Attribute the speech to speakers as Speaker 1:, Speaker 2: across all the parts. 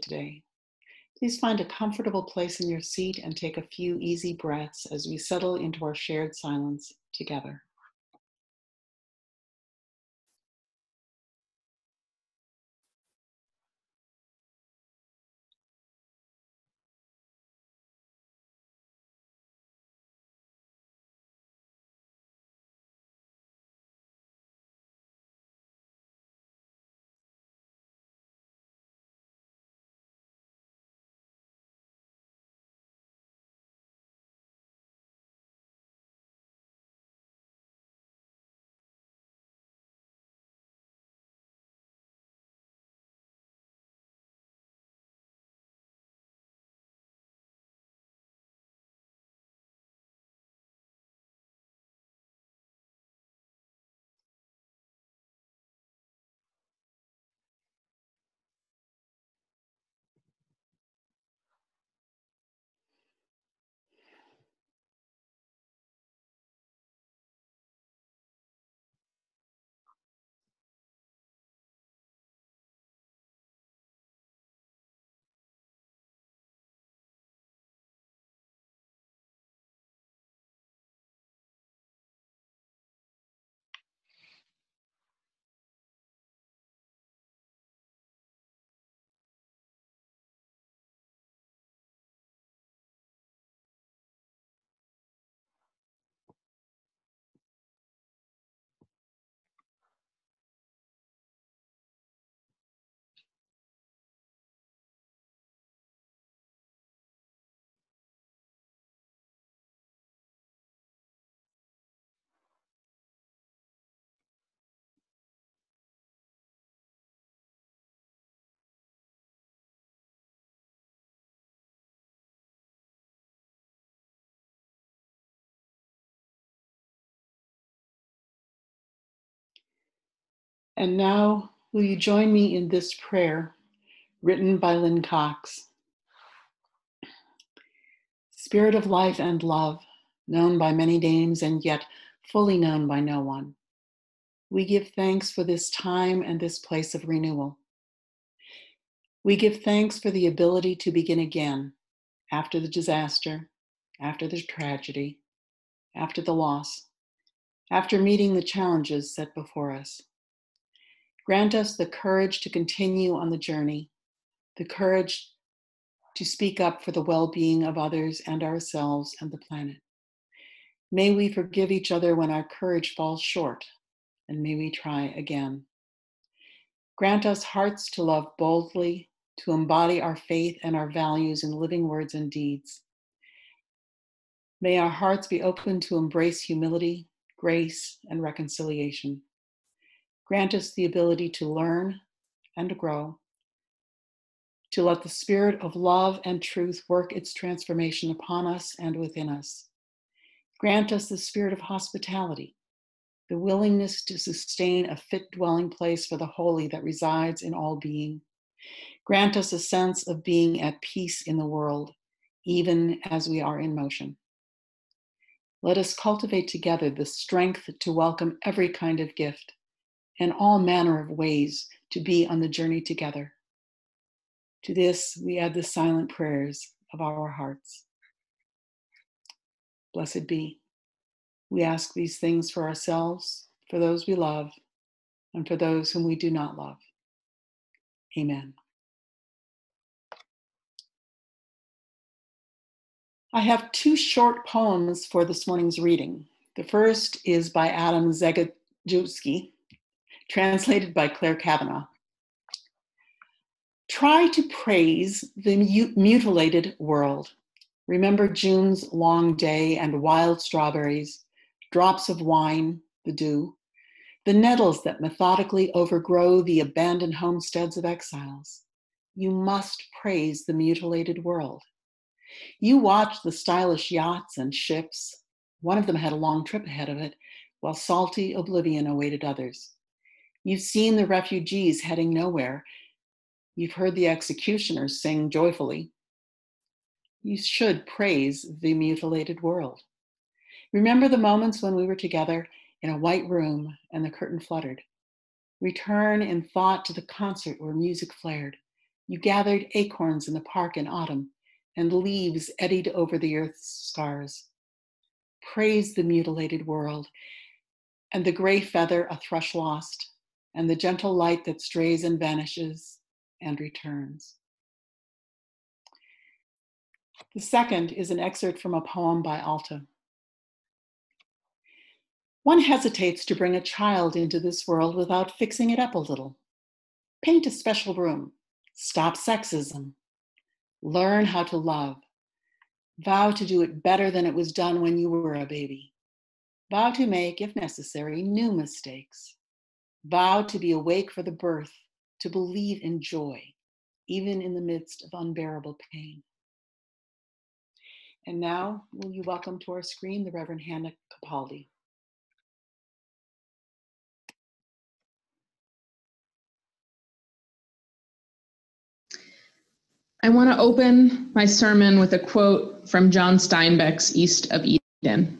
Speaker 1: today. Please find a comfortable place in your seat and take a few easy breaths as we settle into our shared silence together. And now, will you join me in this prayer written by Lynn Cox? Spirit of life and love, known by many names and yet fully known by no one, we give thanks for this time and this place of renewal. We give thanks for the ability to begin again after the disaster, after the tragedy, after the loss, after meeting the challenges set before us. Grant us the courage to continue on the journey, the courage to speak up for the well being of others and ourselves and the planet. May we forgive each other when our courage falls short, and may we try again. Grant us hearts to love boldly, to embody our faith and our values in living words and deeds. May our hearts be open to embrace humility, grace, and reconciliation. Grant us the ability to learn and to grow, to let the spirit of love and truth work its transformation upon us and within us. Grant us the spirit of hospitality, the willingness to sustain a fit dwelling place for the holy that resides in all being. Grant us a sense of being at peace in the world, even as we are in motion. Let us cultivate together the strength to welcome every kind of gift and all manner of ways to be on the journey together. To this, we add the silent prayers of our hearts. Blessed be. We ask these things for ourselves, for those we love, and for those whom we do not love. Amen. I have two short poems for this morning's reading. The first is by Adam Zagajewski, translated by Clare Cavanagh. Try to praise the mutilated world. Remember June's long day and wild strawberries, drops of wine, the dew, the nettles that methodically overgrow the abandoned homesteads of exiles. You must praise the mutilated world. You watch the stylish yachts and ships. One of them had a long trip ahead of it, while salty oblivion awaited others. You've seen the refugees heading nowhere. You've heard the executioners sing joyfully. You should praise the mutilated world. Remember the moments when we were together in a white room and the curtain fluttered. Return in thought to the concert where music flared. You gathered acorns in the park in autumn, and leaves eddied over the earth's scars. Praise the mutilated world, and the gray feather a thrush lost, and the gentle light that strays and vanishes and returns. The second is an excerpt from a poem by Alta. One hesitates to bring a child into this world without fixing it up a little. Paint a special room. Stop sexism. Learn how to love. Vow to do it better than it was done when you were a baby. Vow to make, if necessary, new mistakes. Vow to be awake for the birth, to believe in joy, even in the midst of unbearable pain. And now, will you welcome to our screen the Reverend Hannah Capaldi.
Speaker 2: I want to open my sermon with a quote from John Steinbeck's East of Eden.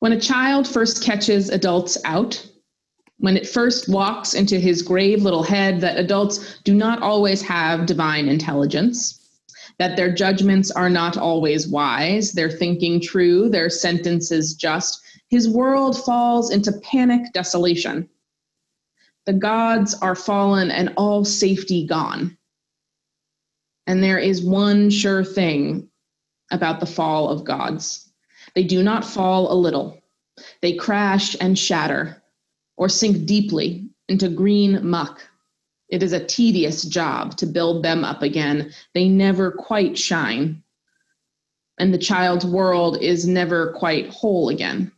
Speaker 2: When a child first catches adults out, when it first walks into his grave little head that adults do not always have divine intelligence, that their judgments are not always wise, their thinking true, their sentences just, his world falls into panic desolation. The gods are fallen and all safety gone. And there is one sure thing about the fall of gods they do not fall a little, they crash and shatter or sink deeply into green muck. It is a tedious job to build them up again. They never quite shine. And the child's world is never quite whole again.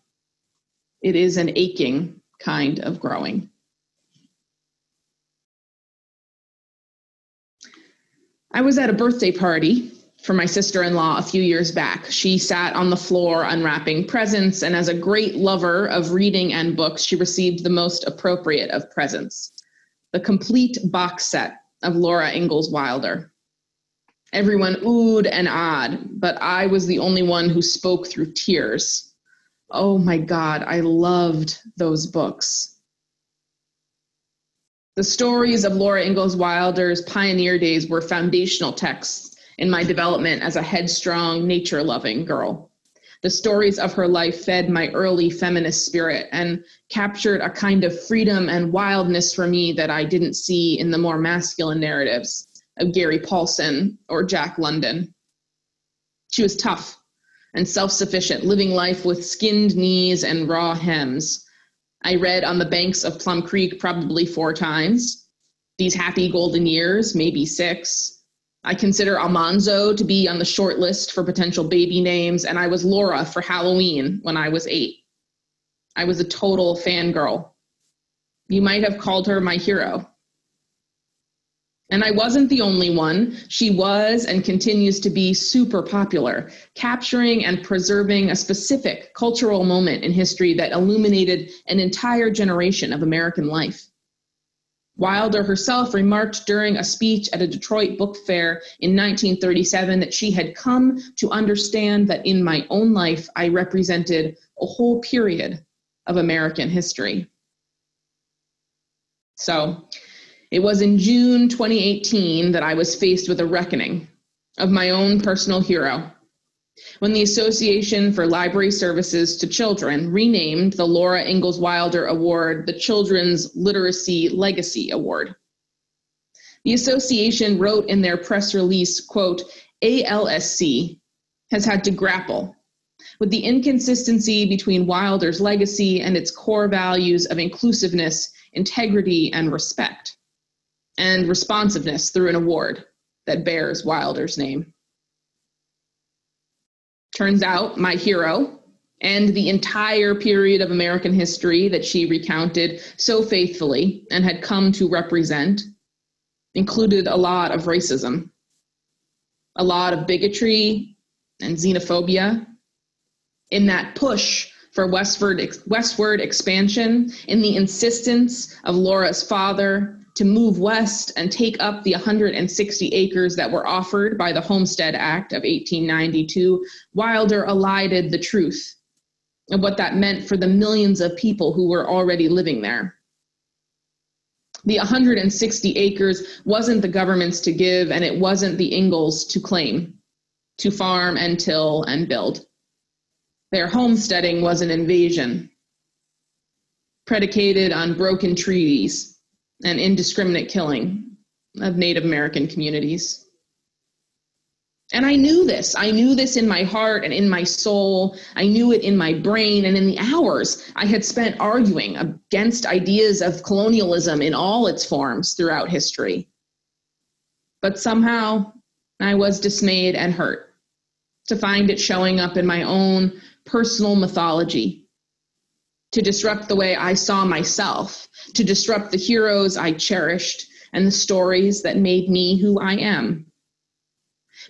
Speaker 2: It is an aching kind of growing. I was at a birthday party for my sister in law a few years back. She sat on the floor unwrapping presents, and as a great lover of reading and books, she received the most appropriate of presents the complete box set of Laura Ingalls Wilder. Everyone oohed and awed, but I was the only one who spoke through tears. Oh my God, I loved those books. The stories of Laura Ingalls Wilder's pioneer days were foundational texts in my development as a headstrong, nature loving girl. The stories of her life fed my early feminist spirit and captured a kind of freedom and wildness for me that I didn't see in the more masculine narratives of Gary Paulsen or Jack London. She was tough and self sufficient, living life with skinned knees and raw hems I read On the Banks of Plum Creek probably four times. These Happy Golden Years, maybe six. I consider Almanzo to be on the short list for potential baby names, and I was Laura for Halloween when I was eight. I was a total fangirl. You might have called her my hero. And I wasn't the only one. She was and continues to be super popular, capturing and preserving a specific cultural moment in history that illuminated an entire generation of American life. Wilder herself remarked during a speech at a Detroit book fair in 1937 that she had come to understand that in my own life I represented a whole period of American history. So, it was in June 2018 that I was faced with a reckoning of my own personal hero when the Association for Library Services to Children renamed the Laura Ingalls Wilder Award the Children's Literature Legacy Award. The association wrote in their press release, quote, ALSC has had to grapple with the inconsistency between Wilder's legacy and its core values of inclusiveness, integrity, and respect and responsiveness through an award that bears Wilder's name. Turns out my hero and the entire period of American history that she recounted so faithfully and had come to represent included a lot of racism, a lot of bigotry and xenophobia. In that push for westward, westward expansion, in the insistence of Laura's father to move west and take up the 160 acres that were offered by the Homestead Act of 1892, Wilder elided the truth of what that meant for the millions of people who were already living there. The 160 acres wasn't the government's to give, and it wasn't the Ingalls to claim, to farm and till and build. Their homesteading was an invasion, predicated on broken treaties and indiscriminate killing of Native American communities. And I knew this. I knew this in my heart and in my soul. I knew it in my brain and in the hours I had spent arguing against ideas of colonialism in all its forms throughout history. But somehow I was dismayed and hurt to find it showing up in my own personal mythology, to disrupt the way I saw myself, to disrupt the heroes I cherished and the stories that made me who I am.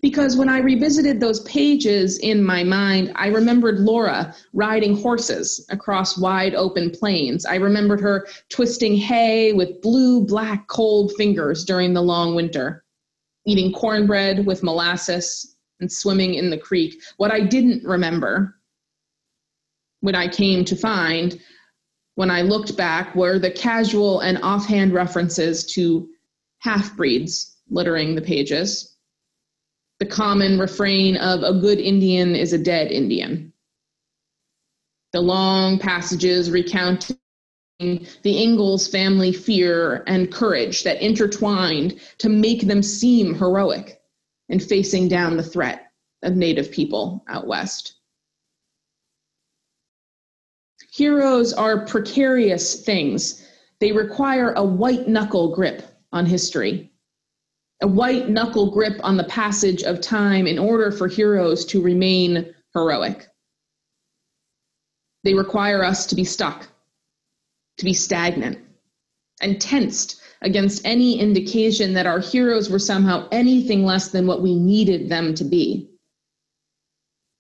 Speaker 2: Because when I revisited those pages in my mind, I remembered Laura riding horses across wide open plains. I remembered her twisting hay with blue, black, cold fingers during the long winter, eating cornbread with molasses and swimming in the creek. What I didn't remember, what I came to find when I looked back, were the casual and offhand references to half breeds littering the pages the common refrain of a good Indian is a dead Indian. The long passages recounting the Ingalls family fear and courage that intertwined to make them seem heroic in facing down the threat of Native people out west. Heroes are precarious things. They require a white knuckle grip on history a white knuckle grip on the passage of time in order for heroes to remain heroic. They require us to be stuck, to be stagnant, and tensed against any indication that our heroes were somehow anything less than what we needed them to be.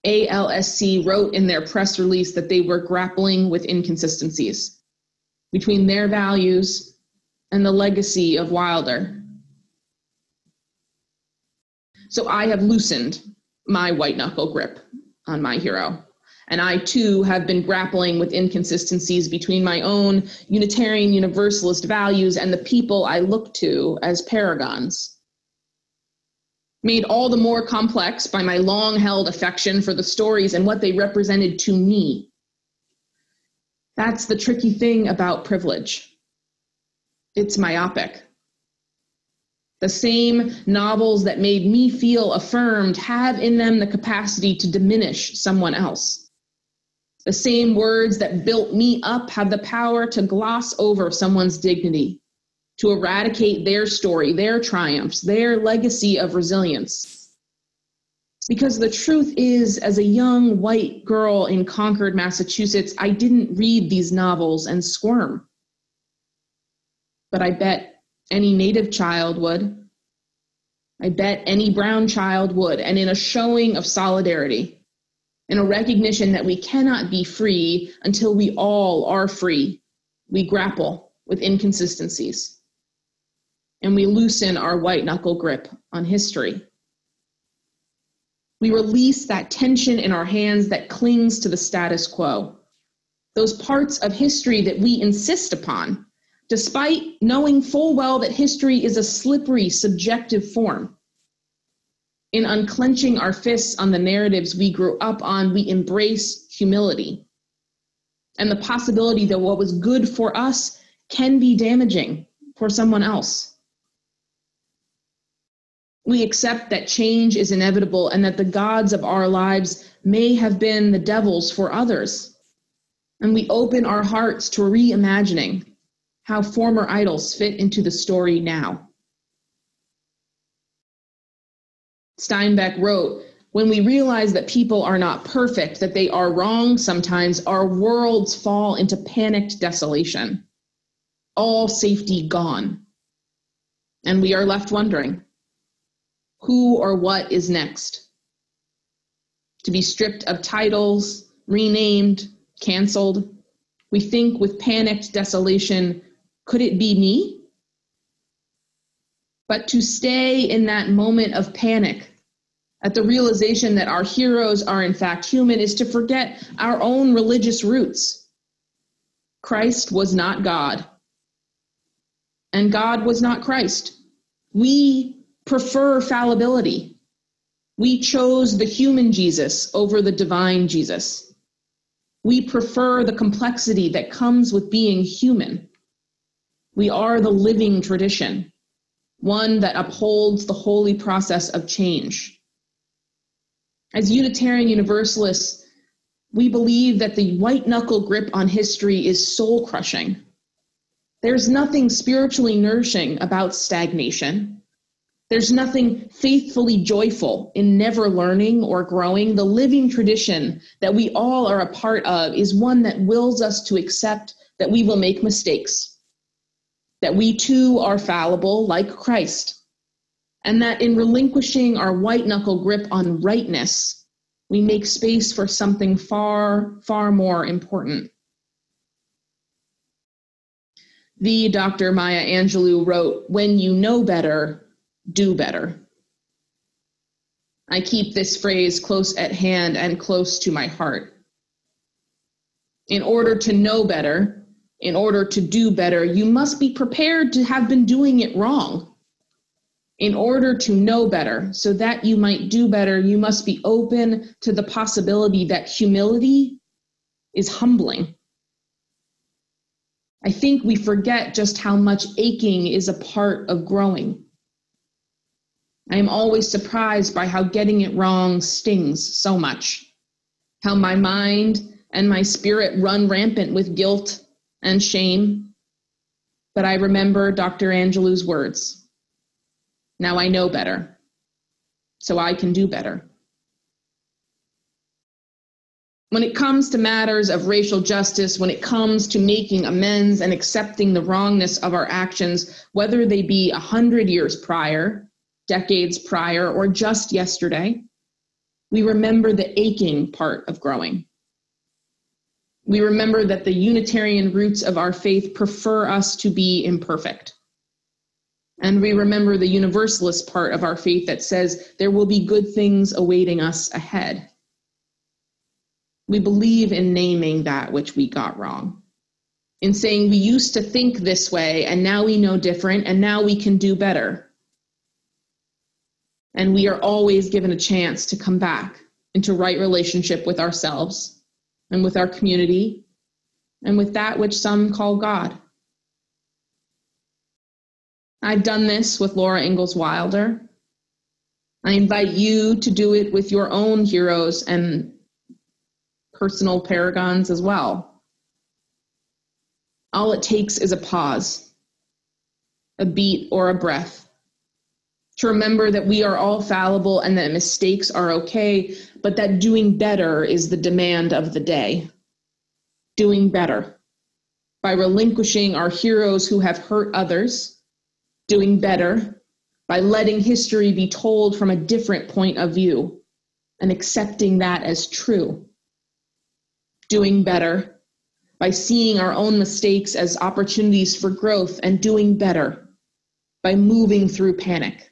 Speaker 2: ALSC wrote in their press release that they were grappling with inconsistencies between their values and the legacy of Wilder so I have loosened my white knuckle grip on my hero. And I too have been grappling with inconsistencies between my own Unitarian Universalist values and the people I look to as paragons. Made all the more complex by my long held affection for the stories and what they represented to me. That's the tricky thing about privilege. It's myopic. The same novels that made me feel affirmed have in them the capacity to diminish someone else. The same words that built me up have the power to gloss over someone's dignity, to eradicate their story, their triumphs, their legacy of resilience. Because the truth is, as a young white girl in Concord, Massachusetts, I didn't read these novels and squirm. But I bet any native child would. I bet any brown child would. And in a showing of solidarity, in a recognition that we cannot be free until we all are free, we grapple with inconsistencies. And we loosen our white knuckle grip on history. We release that tension in our hands that clings to the status quo. Those parts of history that we insist upon despite knowing full well that history is a slippery, subjective form. In unclenching our fists on the narratives we grew up on, we embrace humility and the possibility that what was good for us can be damaging for someone else. We accept that change is inevitable and that the gods of our lives may have been the devils for others. And we open our hearts to reimagining how former idols fit into the story now. Steinbeck wrote, when we realize that people are not perfect, that they are wrong sometimes, our worlds fall into panicked desolation. All safety gone. And we are left wondering who or what is next? To be stripped of titles, renamed, canceled. We think with panicked desolation, could it be me? But to stay in that moment of panic at the realization that our heroes are in fact human is to forget our own religious roots. Christ was not God. and God was not Christ. We prefer fallibility. We chose the human Jesus over the divine Jesus. We prefer the complexity that comes with being human. We are the living tradition, one that upholds the holy process of change. As Unitarian Universalists, we believe that the white knuckle grip on history is soul crushing. There's nothing spiritually nourishing about stagnation. There's nothing faithfully joyful in never learning or growing. The living tradition that we all are a part of is one that wills us to accept that we will make mistakes, that we too are fallible like Christ, and that in relinquishing our white knuckle grip on rightness, we make space for something far, far more important. The Dr. Maya Angelou wrote, When you know better, do better. I keep this phrase close at hand and close to my heart. In order to know better, in order to do better, you must be prepared to have been doing it wrong in order to know better, so that you might do better, you must be open to the possibility that humility is humbling. I think we forget just how much aching is a part of growing. I am always surprised by how getting it wrong stings so much, how my mind and my spirit run rampant with guilt and shame. But I remember Dr. Angelou's words now I know better, so I can do better. When it comes to matters of racial justice, when it comes to making amends and accepting the wrongness of our actions, whether they be a hundred years prior, decades prior, or just yesterday, we remember the aching part of growing. We remember that the Unitarian roots of our faith prefer us to be imperfect. And we remember the universalist part of our faith that says there will be good things awaiting us ahead. We believe in naming that which we got wrong, in saying we used to think this way and now we know different and now we can do better. And we are always given a chance to come back into right relationship with ourselves and with our community and with that which some call God. I've done this with Laura Ingalls Wilder. I invite you to do it with your own heroes and personal paragons as well. All it takes is a pause, a beat, or a breath to remember that we are all fallible and that mistakes are okay, but that doing better is the demand of the day. Doing better. By relinquishing our heroes who have hurt others doing better. By letting history be told from a different point of view and accepting that as true. Doing better. By seeing our own mistakes as opportunities for growth and doing better. By moving through panic,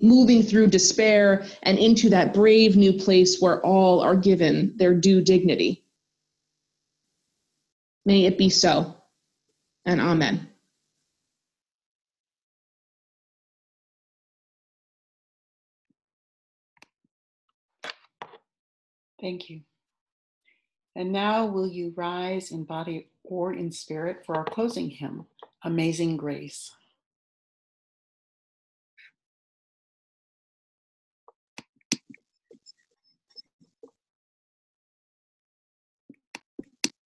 Speaker 2: moving through despair and into that brave new place where all are given their due dignity. May it be so, and amen.
Speaker 1: Thank you. And now will you rise in body or in spirit for our closing hymn, Amazing Grace.